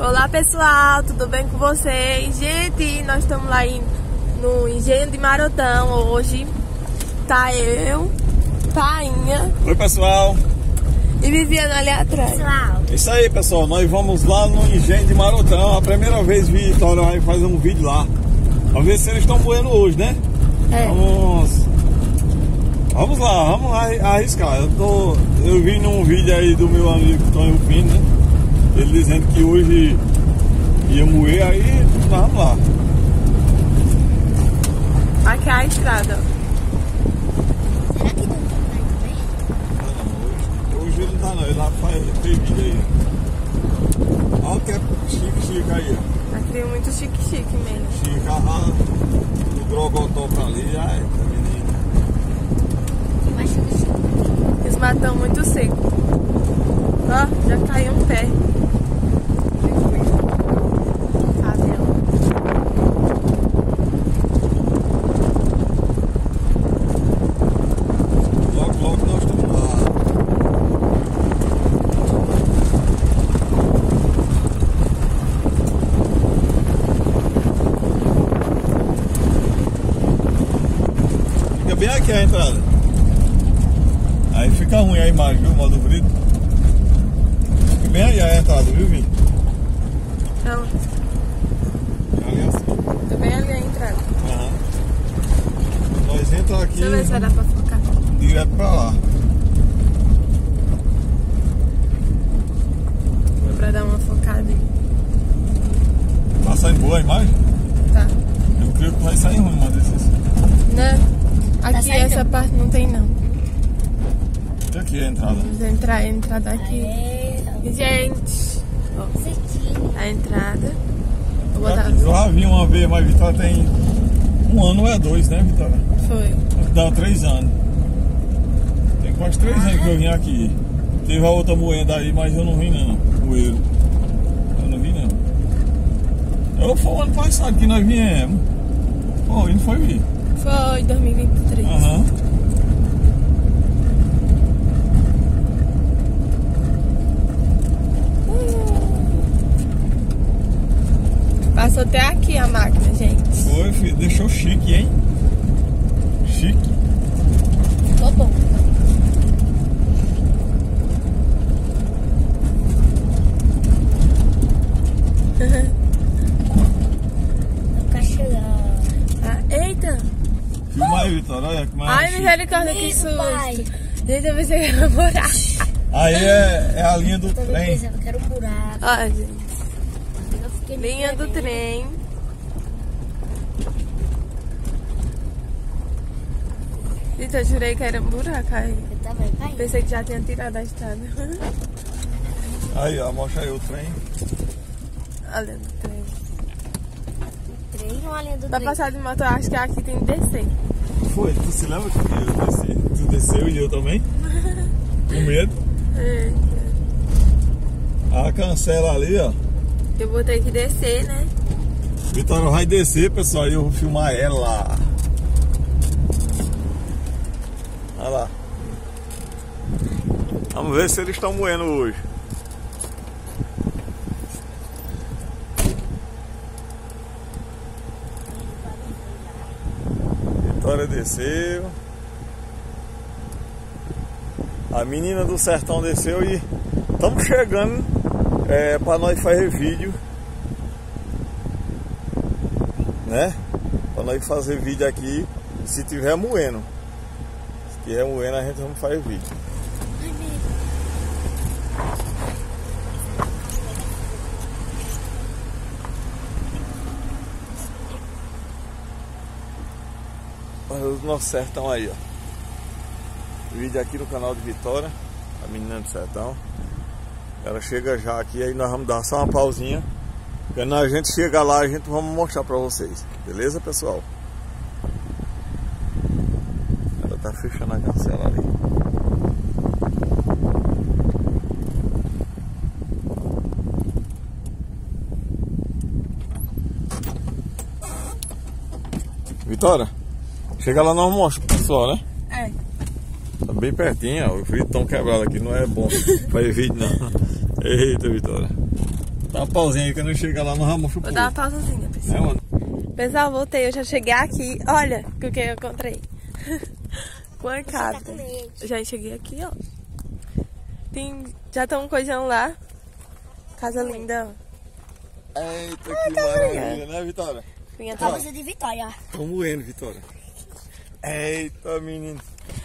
Olá pessoal, tudo bem com vocês? Gente, nós estamos lá em, no Engenho de Marotão hoje. Tá eu, Painha Oi pessoal, e Viviana ali atrás. Pessoal, isso aí pessoal, nós vamos lá no Engenho de Marotão, a primeira vez Vitória vai fazer um vídeo lá. Vamos ver se eles estão moendo hoje, né? É. Vamos. Vamos lá, vamos lá arriscar. Eu, tô, eu vi num vídeo aí do meu amigo Tonho Pino, né? Ele dizendo que hoje ia moer, aí vamos lá. Aqui é a estrada. será que não vai também? Hoje, hoje ele não tá não, ele lá faz, vídeo aí. Olha o que é chique, chique aí, ó. Aqui tem muito chique-chique mesmo. Chique, ah, o drogotó pra ali, ai, tá menina. Embaixo do chão. Eles matam muito seco. Ó, já caiu um pé. Cadê ela? Logo, logo nós estamos lá. Fica bem aqui a entrada. Aí fica ruim a imagem, viu, modo brito? Fica bem aí a entrada, viu, Vi? Então, Ali assim. também ali a entrada. Aham. Nós entramos aqui Deixa eu ver se vai dar pra focar. direto pra lá. Dá pra dar uma focada aí. Tá saindo boa a imagem? Tá. Eu creio que vai sair ruim uma desses. Né? Aqui saindo? essa parte não tem não. E aqui a entrada? Vamos entrar a entrada aqui. É, Gente, ó, a entrada. Vou botar. Aqui, eu já vi uma vez, mas Vitória tem um ano ou é dois, né, Vitória? Foi. Dá três anos. Tem quase três anos que eu vim aqui. Teve a outra moeda aí, mas eu não vi não. Moeiro. Eu não vi não. Eu foi o ano passado que nós viemos. Pô, e não foi vir. Foi 2023. Aham. Passou até aqui a máquina, gente. Foi, filho. Deixou chique, hein? Chique. Ficou bom. Nunca chegou. Ah, eita! Filma aí, Vitória. Olha que mais Ai, misericórdia, que pai. susto. Gente, eu pensei que era um buraco. Aí é, é a linha do Também trem. pensava que era um buraco. Ó, gente. Eu Linha do trem. Gente, eu jurei que era um buraco aí. Eu também, pai. Pensei que já tinha tirado a estrada. Aí, ó, mostra aí o trem. Olha o trem. Trem ou a linha do Pra trem? passar de moto, eu acho que aqui tem que descer. Foi, tu se lembra que eu desci? Tu desceu e eu também? Com medo? É. A cancela ali, ó. Eu vou ter que descer, né? Vitória vai descer, pessoal, e eu vou filmar ela. Olha lá. Vamos ver se eles estão moendo hoje. Vitória desceu. A menina do sertão desceu e estamos chegando é, para nós fazer vídeo né? Pra nós fazer vídeo aqui, se tiver moendo. Se tiver moendo, a gente vamos fazer vídeo. Olha o nosso sertão aí, ó. Vídeo aqui no canal de Vitória, a menina do sertão. Ela chega já aqui, aí nós vamos dar só uma pausinha. Quando a gente chegar lá, a gente vamos mostrar pra vocês. Beleza, pessoal? Ela tá fechando a cancela ali. Vitória, chega lá nós mostra pro pessoal, né? É. Tá bem pertinho, ó. Os vidros estão quebrados aqui, não é bom fazer vídeo não. Eita, Vitória. Dá uma pausinha aí, quando eu chegar lá, nós vamos mostrar o Vou dar uma pausazinha, pessoal. É, mano. Pessoal, voltei. Eu já cheguei aqui. Olha o que eu encontrei. Com medo. Já cheguei aqui, ó. Tem, já estão coisando lá. Casa linda, ó. Eita, que maravilha, né, Vitória? Vinha Pra tá... de Vitória. Tô moendo, Vitória. Eita, menino.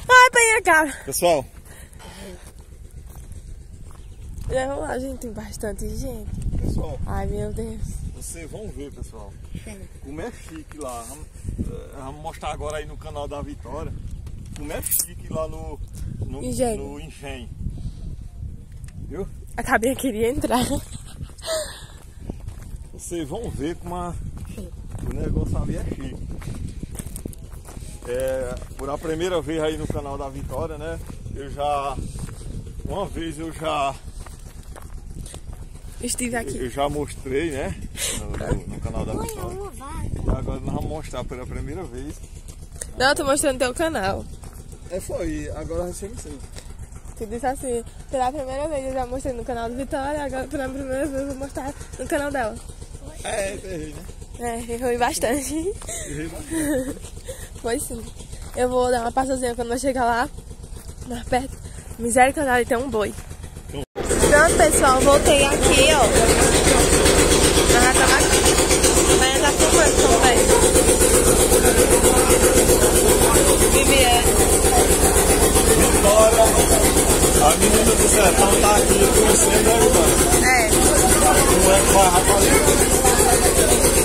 Ai, pra minha cara. Pessoal, vamos lá, gente. Tem bastante gente. pessoal, Ai, meu Deus. vocês vão ver, pessoal. Como é chique lá. Vamos, eh, vamos mostrar agora aí no canal da Vitória. Como é chique lá no, no, Engenho. no engenho. Viu? A cabinha queria entrar. Vocês vão ver como a, o negócio ali é chique. É, por a primeira vez aí no canal da Vitória, né? Eu já. Uma vez eu já. Estive aqui. Eu já mostrei, né? No, no- canal da Vitória. E agora nós vamos mostrar pela primeira vez. Não, eu tô mostrando teu canal. É foi, agora assim. Tu disse assim, pela primeira vez eu já mostrei no canal do Vitória, agora pela primeira vez eu vou mostrar no canal dela. É, errei, né? É, errou bastante. Errei bastante. Foi sim. Eu vou dar uma passazinha quando eu chegar lá, mais perto. Misericórdia, tem um boi. Pronto, pessoal, voltei aqui, ó. Nós já estamos aqui. Amanhã tá filmando também. Viviane. Vitória, a menina do sertão tá aqui conhecendo a Vitória. É, Não é com a rapariga.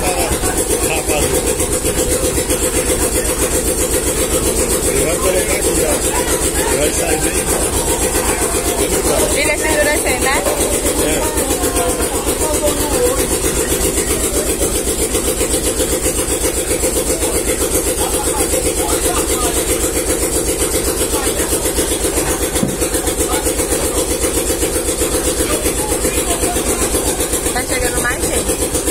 Mira si dura cena. Está gente.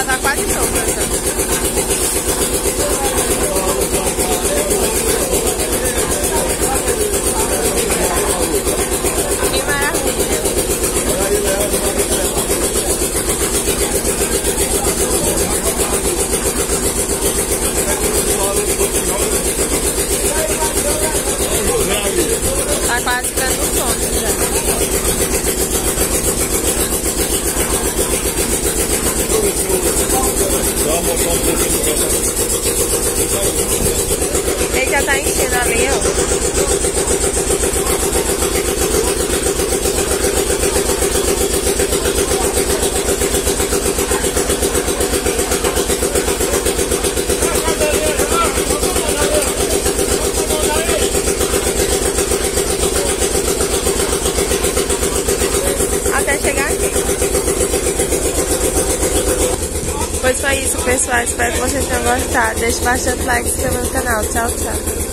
Ela tá quase pronta. Que maravilha. Tá quase ficando pronto já. Ele já tá enchendo ali, ó. Até chegar aqui. Pois foi isso, pessoal. Espero que vocês tenham gostado. Deixe bastante like e se inscreva no canal. Tchau, tchau.